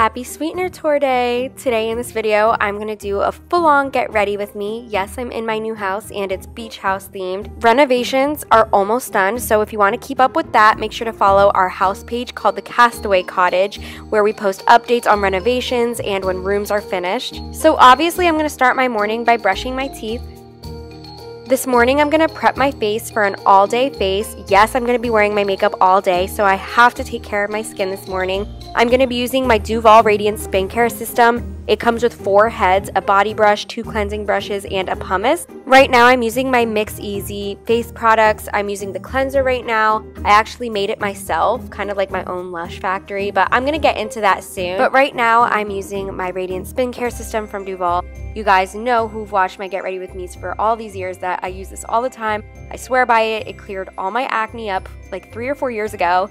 Happy Sweetener Tour Day! Today in this video, I'm to do a full-on get ready with me. Yes, I'm in my new house and it's beach house themed. Renovations are almost done, so if you want to keep up with that, make sure to follow our house page called The Castaway Cottage, where we post updates on renovations and when rooms are finished. So obviously, I'm to start my morning by brushing my teeth. This morning I'm to prep my face for an all day face. Yes, I'm to be wearing my makeup all day, so I have to take care of my skin this morning. I'm going to be using my Duvolle Radiant Skincare System. It comes with four heads, a body brush, two cleansing brushes, and a pumice. Right now I'm using my MixEasy face products. I'm using the cleanser right now. I actually made it myself, kind of like my own Lush factory, but I'm going to get into that soon. But right now I'm using my Radiant Spin Care System from Duvolle. You guys know who've watched my Get Ready With Me's for all these years that I use this all the time. I swear by it. It cleared all my acne up like three or four years ago.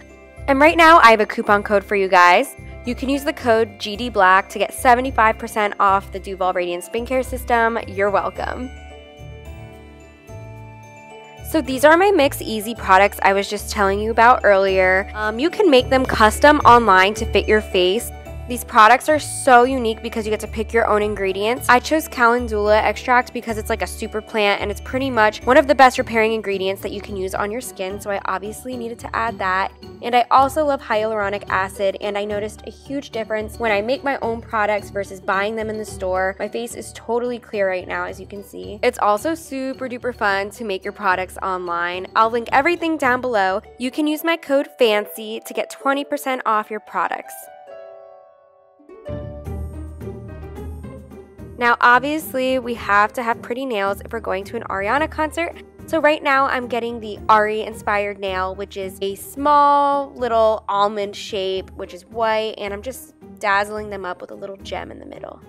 And right now, I have a coupon code for you guys. You can use the code GDBLACK to get 75% off the Duvolle Radiant Skincare System. You're welcome. So these are my MixEasy products I was just telling you about earlier. Um, you can make them custom online to fit your face. These products are so unique because you get to pick your own ingredients. I chose calendula extract because it's like a super plant and it's pretty much one of the best repairing ingredients that you can use on your skin, so I obviously needed to add that. And I also love hyaluronic acid, and I noticed a huge difference when I make my own products versus buying them in the store. My face is totally clear right now, as you can see. It's also super duper fun to make your products online. I'll link everything down below. You can use my code FANCY to get 20% off your products. Now, obviously, we have to have pretty nails if we're going to an Ariana concert. So right now, I'm getting the Ari inspired nail, which is a small little almond shape, which is white, and I'm just dazzling them up with a little gem in the middle.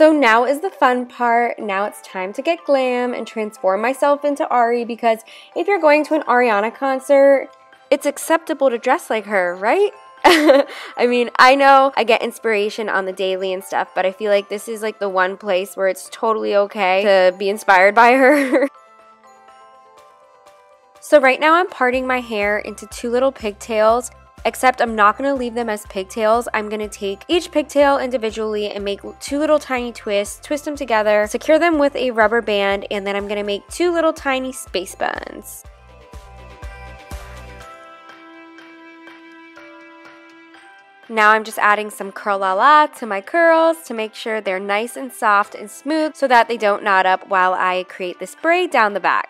So now is the fun part. Now it's time to get glam and transform myself into Ari because if you're going to an Ariana concert, it's acceptable to dress like her, right? I mean, I know I get inspiration on the daily and stuff, but I feel like this is like the one place where it's totally okay to be inspired by her. so right now I'm parting my hair into two little pigtails except I'm not going to leave them as pigtails. I'm going to take each pigtail individually and make two little tiny twists, twist them together, secure them with a rubber band, and then I'm going to make two little tiny space buns. Now I'm just adding some Curl La La to my curls to make sure they're nice and soft and smooth so that they don't knot up while I create the spray down the back.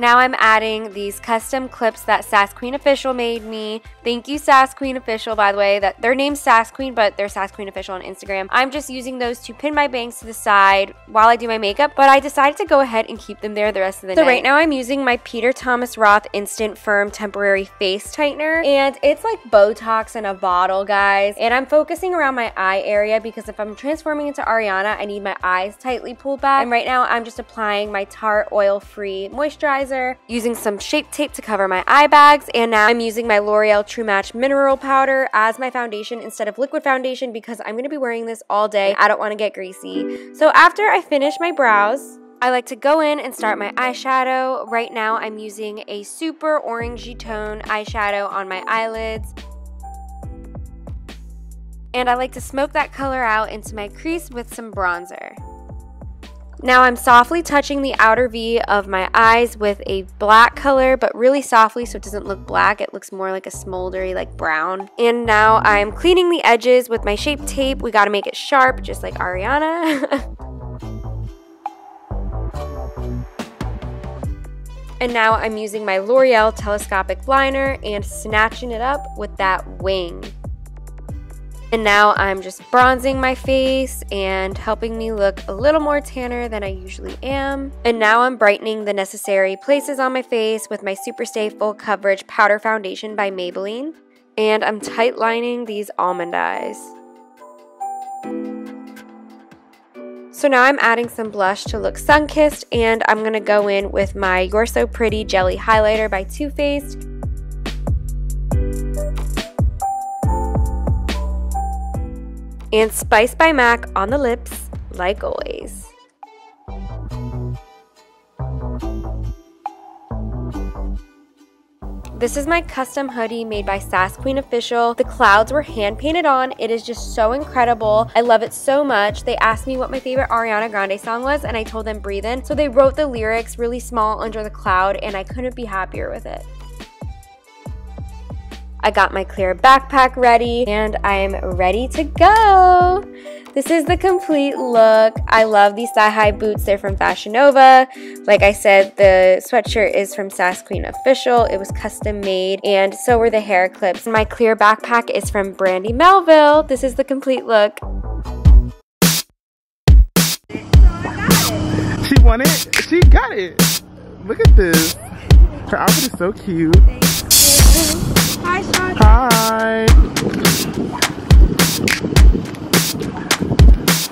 Now I'm adding these custom clips that Sass Queen Official made me. Thank you, Sass Queen Official, by the way. That Their name's Sass Queen, but they're Sass Queen Official on Instagram. I'm just using those to pin my bangs to the side while I do my makeup, but I decided to go ahead and keep them there the rest of the so night. So right now I'm using my Peter Thomas Roth Instant Firm Temporary Face Tightener, and it's like Botox in a bottle, guys. And I'm focusing around my eye area because if I'm transforming into Ariana, I need my eyes tightly pulled back. And right now I'm just applying my Tarte Oil-Free Moisturizer moisturizer, using some shape tape to cover my eye bags, and now I'm using my L'Oreal True Match Mineral Powder as my foundation instead of liquid foundation because I'm going to be wearing this all day. I don't want to get greasy. So after I finish my brows, I like to go in and start my eyeshadow. Right now I'm using a super orangey tone eyeshadow on my eyelids. And I like to smoke that color out into my crease with some bronzer. Now I'm softly touching the outer V of my eyes with a black color, but really softly so it doesn't look black. It looks more like a smoldery, like brown. And now I'm cleaning the edges with my shape tape. We gotta make it sharp, just like Ariana. And now I'm using my L'Oreal telescopic liner and snatching it up with that wing. And now I'm just bronzing my face and helping me look a little more tanner than I usually am. And now I'm brightening the necessary places on my face with my Superstay Full Coverage Powder Foundation by Maybelline. And I'm tight lining these almond eyes. So now I'm adding some blush to look sun-kissed and I'm going to go in with my You're So Pretty Jelly Highlighter by Too Faced and Spice by MAC on the lips, like always. This is my custom hoodie made by Sass Queen Official. The clouds were hand painted on. It is just so incredible. I love it so much. They asked me what my favorite Ariana Grande song was and I told them breathin. So they wrote the lyrics really small under the cloud and I couldn't be happier with it. I got my clear backpack ready and I'm ready to go. This is the complete look. I love these thigh-high boots. They're from Fashion Nova. Like I said, the sweatshirt is from Sass Queen Official. It was custom made and so were the hair clips. My clear backpack is from Brandy Melville. This is the complete look. She won it. She got it. Look at this. Her outfit is so cute. Hi,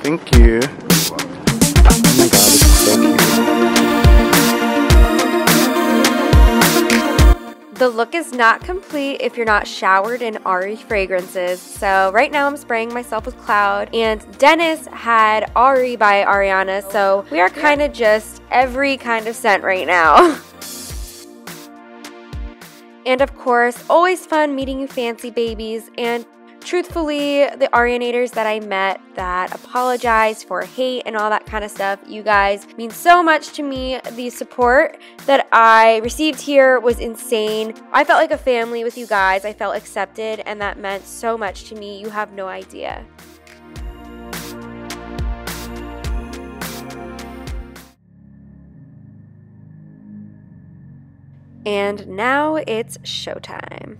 Thank you. Oh my god, so. The look is not complete if you're not showered in Ari fragrances. So right now I'm spraying myself with Cloud and Dennis had Ari by Ariana. So we are kind of just every kind of scent right now. And of course, always fun meeting you fancy babies. And truthfully, the Arianators that I met that apologized for hate and all that kind of stuff, you guys mean so much to me. The support that I received here was insane. I felt like a family with you guys. I felt accepted, and that meant so much to me. You have no idea. And now it's showtime.